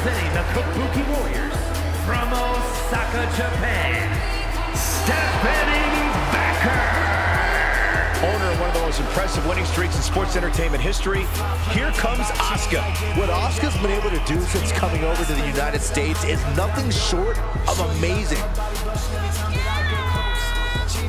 Kabuki Warriors from Osaka, Japan, Stephanie Vaquer. Owner of one of the most impressive winning streaks in sports entertainment history, here comes Asuka. What Asuka's been able to do since coming over to the United States is nothing short of amazing. She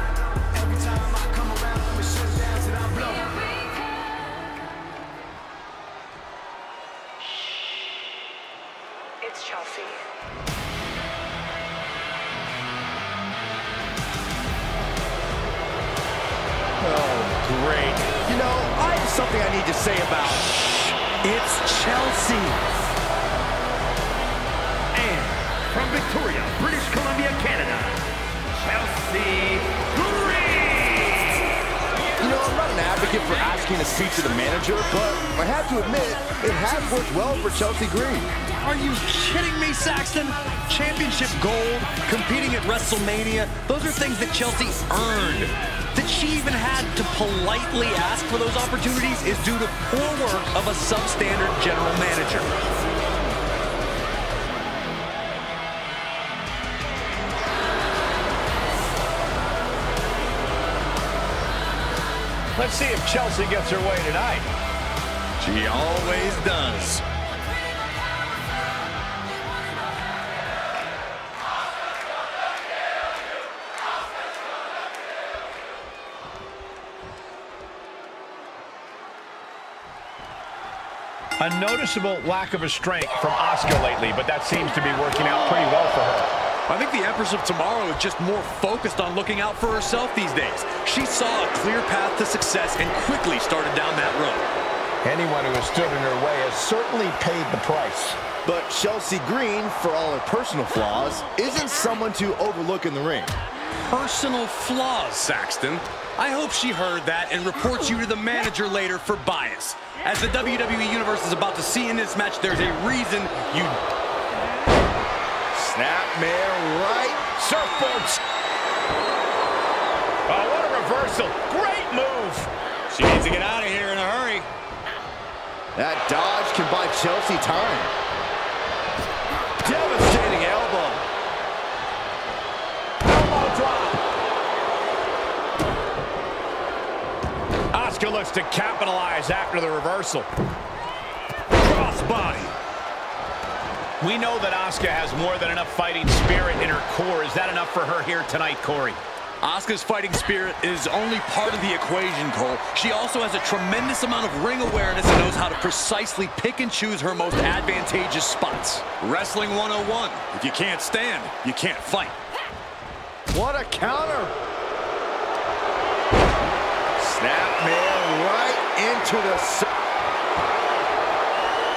Chelsea. Oh, great. You know, I have something I need to say about It's Chelsea. And from Victoria, British Columbia, Canada, Chelsea an advocate for asking to speak to the manager, but I have to admit, it has worked well for Chelsea Green. Are you kidding me, Saxton? Championship gold, competing at WrestleMania, those are things that Chelsea earned. That she even had to politely ask for those opportunities is due to poor work of a substandard general manager. Let's see if Chelsea gets her way tonight. She always does. A noticeable lack of a strength from Asuka lately, but that seems to be working out pretty well for her. I think the Empress of Tomorrow is just more focused on looking out for herself these days. She saw a clear path to success and quickly started down that road. Anyone who has stood in her way has certainly paid the price. But Chelsea Green, for all her personal flaws, isn't someone to overlook in the ring. Personal flaws, Saxton. I hope she heard that and reports you to the manager later for bias. As the WWE Universe is about to see in this match, there's a reason you... Snapmare right. Surfboards. Oh, what a reversal. Great move. She needs to get out of here in a hurry. That dodge can buy Chelsea time. Devastating elbow. Elbow drop. Asuka looks to capitalize after the reversal. Crossbody. We know that Asuka has more than enough fighting spirit in her core. Is that enough for her here tonight, Corey? Asuka's fighting spirit is only part of the equation, Cole. She also has a tremendous amount of ring awareness and knows how to precisely pick and choose her most advantageous spots. Wrestling 101. If you can't stand, you can't fight. What a counter. Snapmare right into the...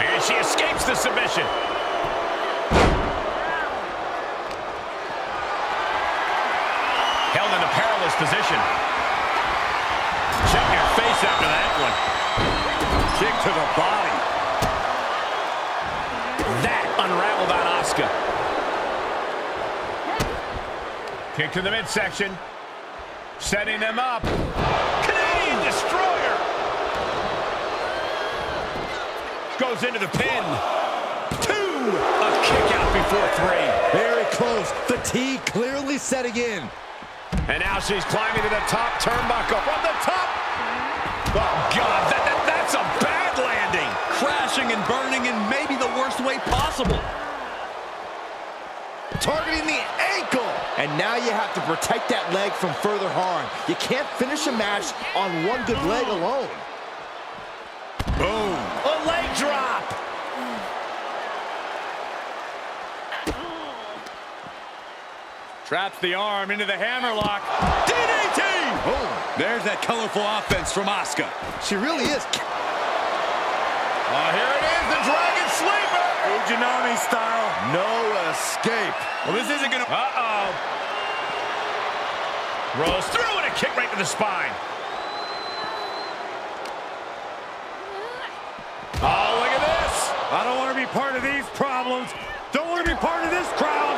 And she escapes the submission. Held in a perilous position. Check your face after that one. Kick to the body. That unraveled on Asuka. Kick to the midsection. Setting them up. Canadian Destroyer. Goes into the pin. Two. A kick out before three. Very close. Fatigue clearly setting in. And now she's climbing to the top turnbuckle. From the top. Oh, God. That, that, that's a bad landing. Crashing and burning in maybe the worst way possible. Targeting the ankle. And now you have to protect that leg from further harm. You can't finish a match on one good leg alone. Boom. A leg drop. Traps the arm into the hammerlock. DDT! Boom. There's that colorful offense from Asuka. She really is. Oh, here it is, the Dragon Sleeper! Fujinami style. No escape. Well, this isn't gonna... Uh-oh. Rolls through and a kick right to the spine. Oh, look at this. I don't want to be part of these problems. Don't want to be part of this crowd.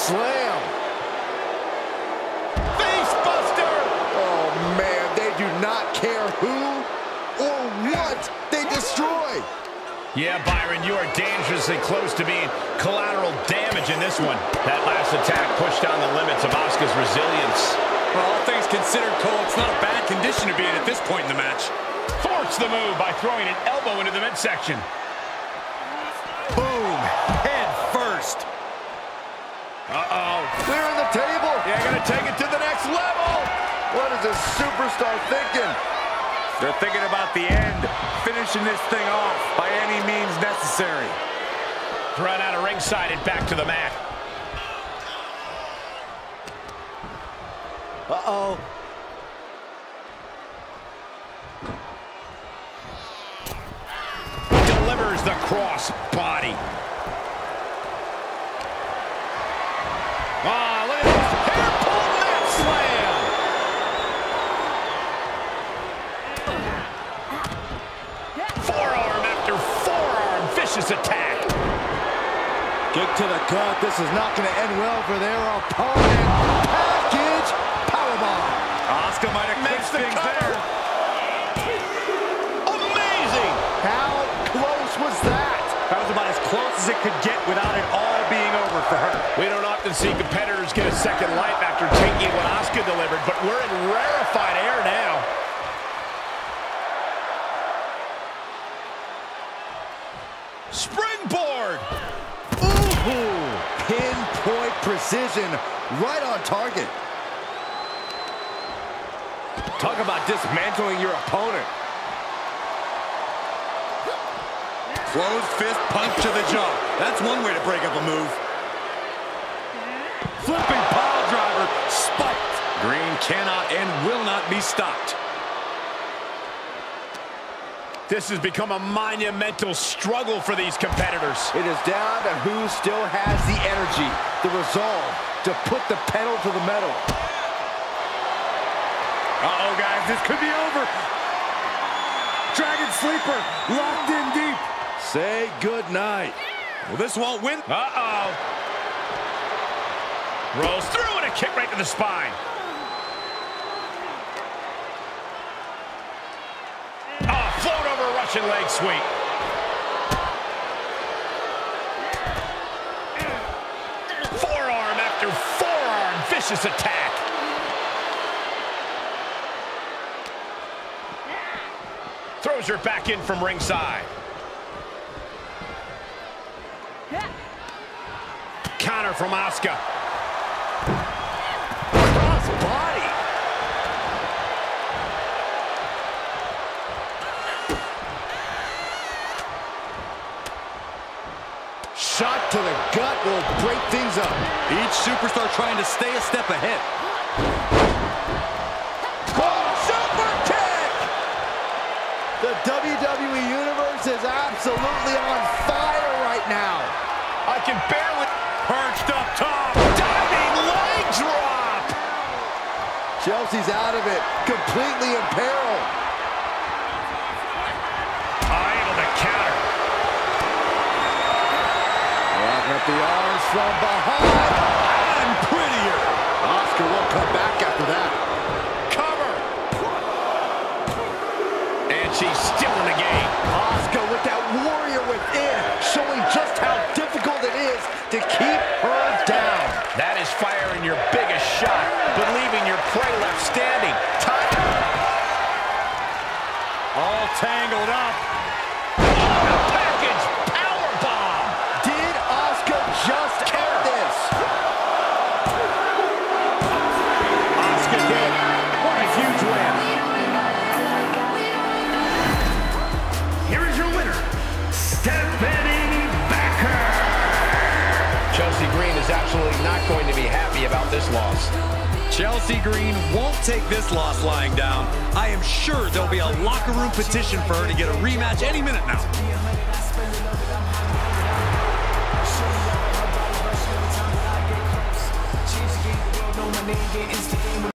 Slam. Face buster. Oh, man. They do not care who or what they destroy. Yeah, Byron, you are dangerously close to being collateral damage in this one. That last attack pushed down the limits of Asuka's resilience. Well, all things considered, Cole, it's not a bad condition to be in at this point in the match. Thwarts the move by throwing an elbow into the midsection. Uh-oh. Clearing the table. Yeah, gonna take it to the next level. What is this superstar thinking? They're thinking about the end, finishing this thing off by any means necessary. Thrown out of ringside and back to the mat. Uh-oh. Delivers the cross body. Ah, look at this. Hair pull mat slam. Forearm after forearm. Vicious attack. Kick to the gut. This is not going to end well for their opponent. Package powerbomb. Asuka might have fixed things there. Amazing. How close was that? That was about as close as it could get without it all being over for her. We don't often see competitors get a second life after taking what Asuka delivered, but we're in rarefied air now. Springboard! Ooh, pinpoint precision, right on target. Talk about dismantling your opponent. Closed fist punch to the jaw. That's one way to break up a move. Flipping pile driver, spiked. Green cannot and will not be stopped. This has become a monumental struggle for these competitors. It is down to who still has the energy, the resolve to put the pedal to the metal. Uh-oh, guys, this could be over. Dragon Sleeper locked in deep. Say good night. Well, this won't win. Uh-oh. Rolls through and a kick right to the spine. Oh, float over Russian leg sweep. Forearm after forearm, vicious attack. Throws her back in from ringside. Counter from Asuka. Shot to the gut will break things up. Each superstar trying to stay a step ahead. super kick! The WWE Universe is absolutely on fire right now. I can barely perched up top. Diving leg drop. Chelsea's out of it, completely in peril. The arms from behind. And prettier. Asuka will come back after that. Cover. And she's still in the game. Asuka with that warrior within, showing just how difficult it is to keep her down. That is firing your biggest shot, but leaving your prey left standing. Time. All tangled up. Oh, Chelsea Green is absolutely not going to be happy about this loss. Chelsea Green won't take this loss lying down. I am sure there'll be a locker room petition for her to get a rematch any minute now.